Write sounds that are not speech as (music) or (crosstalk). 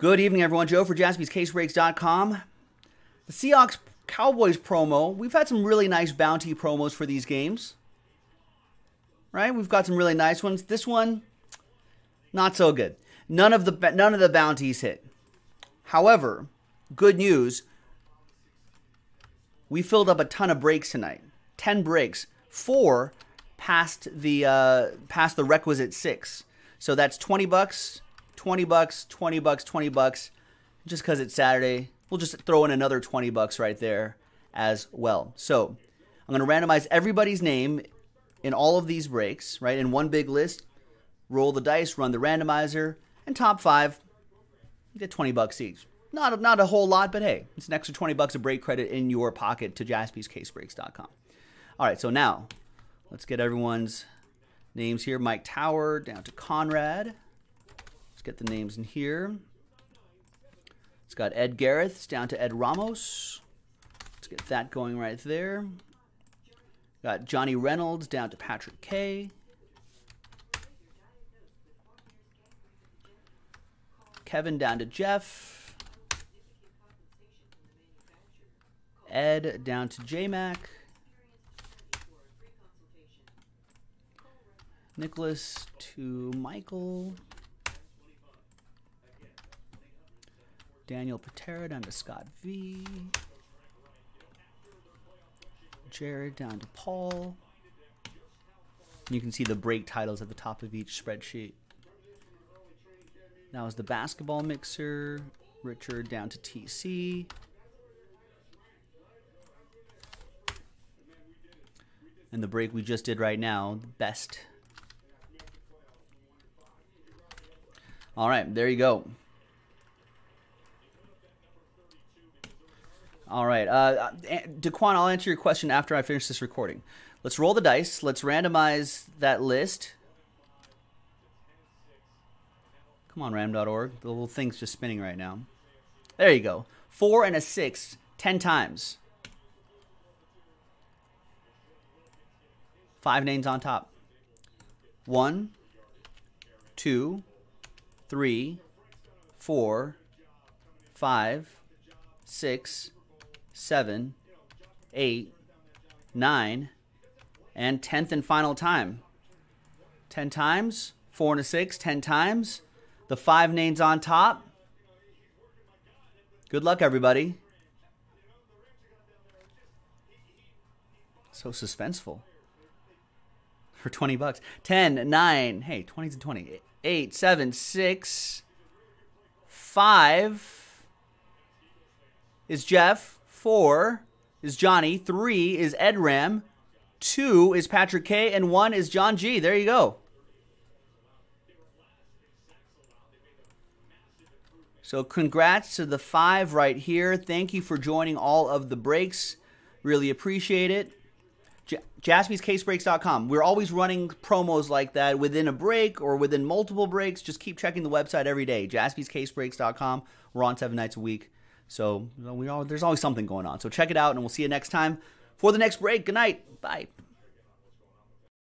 Good evening, everyone. Joe for jaspyscasebreaks.com. The Seahawks Cowboys promo. We've had some really nice bounty promos for these games. Right? We've got some really nice ones. This one, not so good. None of the none of the bounties hit. However, good news. We filled up a ton of breaks tonight. Ten breaks. Four past the uh, past the requisite six. So that's twenty bucks 20 bucks, 20 bucks, 20 bucks. Just because it's Saturday, we'll just throw in another 20 bucks right there as well. So I'm going to randomize everybody's name in all of these breaks, right, in one big list. Roll the dice, run the randomizer, and top five, get 20 bucks each. Not, not a whole lot, but hey, it's an extra 20 bucks of break credit in your pocket to jaspyscasebreaks.com. All right, so now let's get everyone's names here. Mike Tower down to Conrad. Let's get the names in here. It's got Ed Gareth. It's down to Ed Ramos. Let's get that going right there. Got Johnny Reynolds down to Patrick K. Kevin down to Jeff. Ed down to JMac. Nicholas to Michael. Daniel Patera down to Scott V. Jared down to Paul. You can see the break titles at the top of each spreadsheet. That was the basketball mixer. Richard down to TC. And the break we just did right now, best. All right, there you go. All right. Uh, Daquan, I'll answer your question after I finish this recording. Let's roll the dice. Let's randomize that list. Come on, ram.org. The little thing's just spinning right now. There you go. Four and a six, ten times. Five names on top. One, two, three, four, five, six, seven, eight, nine, and tenth and final time. Ten times, four and a six, ten times. The five names on top. Good luck, everybody. So suspenseful. (laughs) For 20 bucks. 10, 9, hey, 20s and 20. 8, 7, 6, 5 is Jeff. Four is Johnny. Three is Ed Ram. Two is Patrick K. And one is John G. There you go. So congrats to the five right here. Thank you for joining all of the breaks. Really appreciate it. J- JaspysCaseBreaks.com. We're always running promos like that within a break or within multiple breaks. Just keep checking the website every day. JaspysCaseBreaks.com. We're on seven nights a week. So we all, there's always something going on. So check it out, and we'll see you next time for the next break. Good night. Bye.